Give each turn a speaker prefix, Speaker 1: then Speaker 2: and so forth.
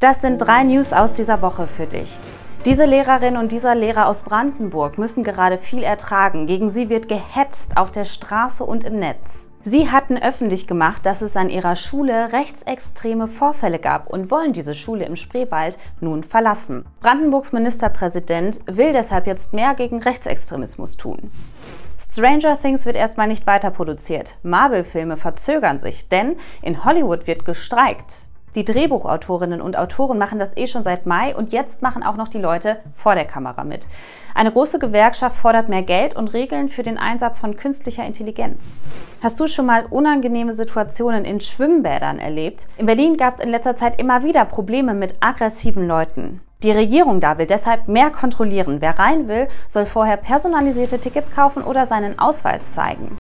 Speaker 1: Das sind drei News aus dieser Woche für dich. Diese Lehrerin und dieser Lehrer aus Brandenburg müssen gerade viel ertragen. Gegen sie wird gehetzt auf der Straße und im Netz. Sie hatten öffentlich gemacht, dass es an ihrer Schule rechtsextreme Vorfälle gab und wollen diese Schule im Spreewald nun verlassen. Brandenburgs Ministerpräsident will deshalb jetzt mehr gegen Rechtsextremismus tun. Stranger Things wird erstmal nicht weiter produziert. Marvel-Filme verzögern sich, denn in Hollywood wird gestreikt. Die Drehbuchautorinnen und Autoren machen das eh schon seit Mai und jetzt machen auch noch die Leute vor der Kamera mit. Eine große Gewerkschaft fordert mehr Geld und Regeln für den Einsatz von künstlicher Intelligenz. Hast du schon mal unangenehme Situationen in Schwimmbädern erlebt? In Berlin gab es in letzter Zeit immer wieder Probleme mit aggressiven Leuten. Die Regierung da will deshalb mehr kontrollieren. Wer rein will, soll vorher personalisierte Tickets kaufen oder seinen Ausweis zeigen.